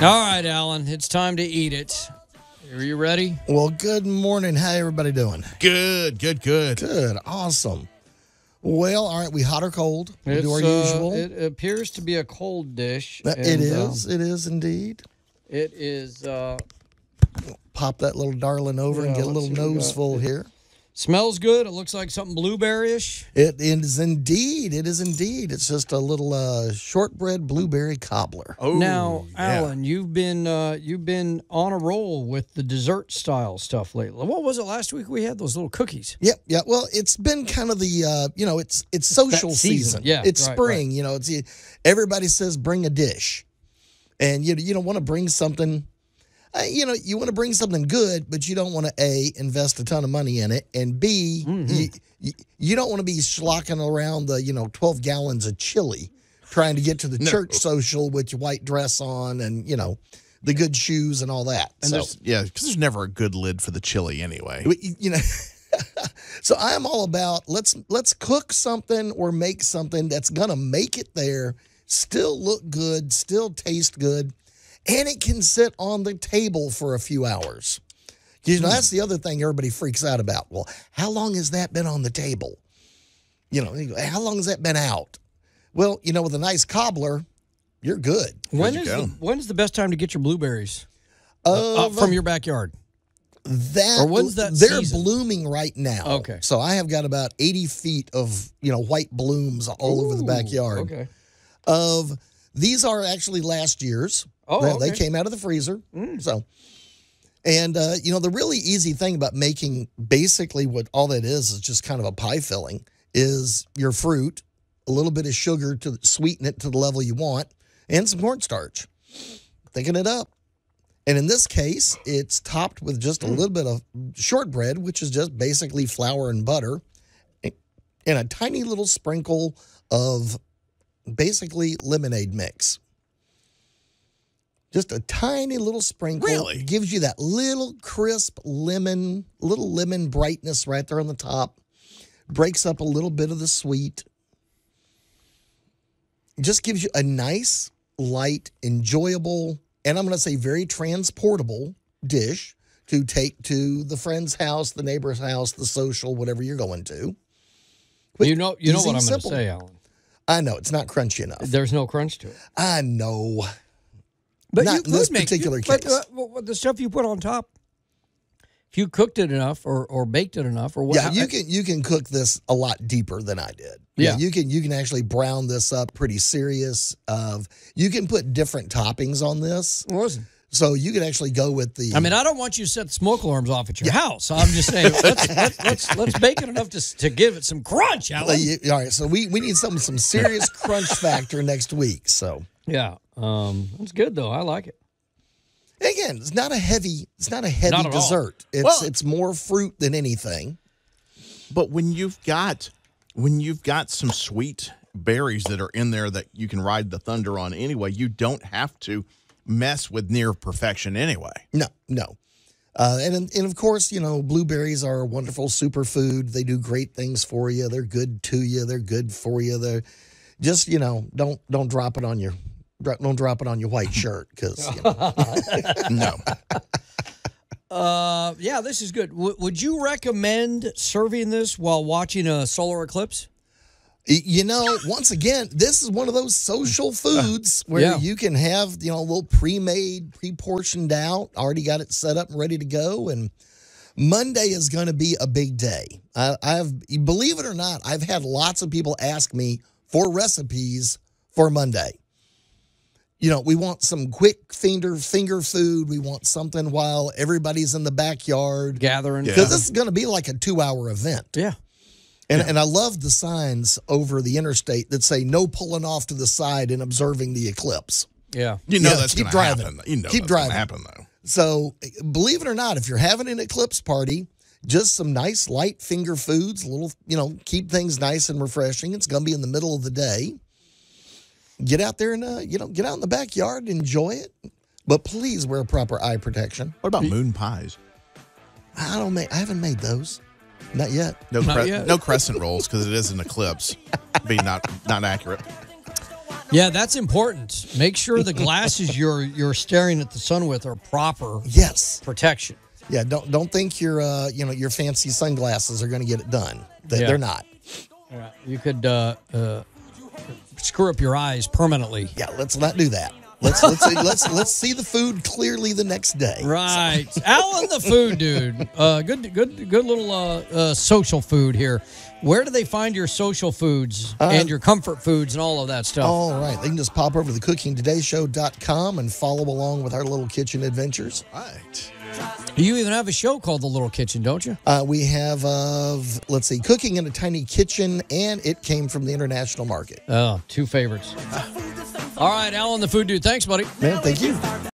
All right, Allan, it's time to eat it. Are you ready? Well, good morning. How everybody doing? Good, good, good. Good. Awesome. Well, all right. We hot or cold? We It's, do our uh, usual. It appears to be a cold dish. Uh, it and, is. um, it is indeed. it is. Uh, Pop that little darling over and get a little see what we nose full here. Smells good. It looks like something blueberry-ish. It is indeed. It is indeed. It's just a little uh, shortbread blueberry cobbler. Oh, now, yeah. Allan, you've been uh, you've been on a roll with the dessert style stuff lately. What was it last week? We had those little cookies. Yep, yeah. Well, it's been kind of the uh, you know, it's it's social season. season. Yeah, it's right, spring. You know, it's everybody says bring a dish, and you you don't want to bring something. Uh, you know, you want to bring something good, but you don't want to a invest a ton of money in it, and b Mm-hmm. you, you you don't want to be schlocking around the you know twelve gallons of chili trying to get to the church social with your white dress on and you know the good shoes and all that. And so there's, yeah, because there's never a good lid for the chili anyway. you know so i am all about let's let's cook something or make something that's gonna make it there still look good still taste good and it can sit on the table for a few hours you know that's the other thing everybody freaks out about well how long has that been on the table you know how long has that been out well you know with a nice cobbler you're good When you is go. the, when's the best time to get your blueberries uh, Of- from your backyard? That Or when's that they're season? blooming right now. Okay. So I have got about 80 feet of, you know, white blooms all over the backyard. Okay. Of these are actually last year's. Oh, They- okay. they Mm. came out of the freezer. So and uh, you know, the really easy thing about making basically what all that is is just kind of a pie filling is your fruit, a little bit of sugar to sweeten it to the level you want, and some cornstarch. Thicken it up. And in this case, it's topped with just a Mm. little bit of shortbread, which is just basically flour and butter, and a tiny little sprinkle of basically lemonade mix. Just a tiny little sprinkle. Really? Gives you that little crisp lemon, little lemon brightness right there on the top. Breaks up a little bit of the sweet. Just gives you a nice, light, enjoyable, and I'm going to say very transportable dish to take to the friend's house, the neighbor's house, the social, whatever you're going to. Quick, you know, you know what I'm going to say, Allan. I know it's not crunchy enough. There's no crunch to it. I know. But Not you in could this make particular but, case. uh, well, well, the stuff you put on top, if you cooked it enough or, or baked it enough or what? Yeah, you can you can cook this a lot deeper than I did. Yeah. you can you can actually brown this up pretty serious. Of you can put different toppings on this, Listen, so you can actually go with the. I mean, I don't want you to set smoke alarms off at your house. I'm just saying, let's, let's let's let's bake it enough to to give it some crunch, Uh, Allan. all right, so we we need something some serious crunch factor next week. So Yeah, um, it's good though. I like it. again, it's not a heavy it's not a heavy Not at all. dessert. It's Well- it's more fruit than anything. But when you've got when you've got some sweet berries that are in there that you can ride the thunder on anyway, you don't have to mess with near perfection anyway. No, no. Uh, and and of course, you know, blueberries are a wonderful superfood. They do great things for you. They're good to you. They're good for you. They're just you know don't don't drop it on your don't drop it on your white shirt because you know, No. Uh, yeah, this is good. W- would you recommend serving this while watching a solar eclipse? You know once again this is one of those social foods where Yeah. you can have you know a little pre-made pre-portioned out already got it set up and ready to go and monday is going to be a big day I, i've believe it or not i've had lots of people ask me for recipes for monday you know we want some quick finger finger food we want something while everybody's in the backyard Gathering. Yeah. because this is going to be like a two hour event Yeah. and, and I love the signs over the interstate that say no pulling off to the side and observing the eclipse. Yeah. You know Yeah, that's keep driving. happen. You know Keep that's gonna driving. happen though. So, believe it or not, if you're having an eclipse party, just some nice light finger foods, a little, you know, keep things nice and refreshing. It's going to be in the middle of the day. Get out there and, uh, you know, get out in the backyard, enjoy it. But please wear proper eye protection. What about moon pies? I don't make, I haven't made those. Not yet. No, Not cre- yet. no crescent rolls because it is an eclipse. Be not not accurate. Yeah, that's important. Make sure the glasses you're you're staring at the sun with are proper Yes. protection. Yeah. Don't don't think your uh you know your fancy sunglasses are going to get it done. They, Yeah. They're not. You could uh, uh, screw up your eyes permanently. Yeah. Let's not do that. Let's let's let's let's see the food clearly the next day. Right, Allan, the food dude. Uh, good, good, good little uh, uh, social food here. Where do they find your social foods and your comfort foods and all of that stuff? All right. They can just pop over to thecookingtodayshow.com and follow along with our little kitchen adventures. Right. You even have a show called The Little Kitchen, don't you? Uh, we have, uh, let's see, Cooking in a Tiny Kitchen, and it came from the international market. Oh, two favorites. All right, Allan, the food dude. Thanks, buddy. Man, thank you.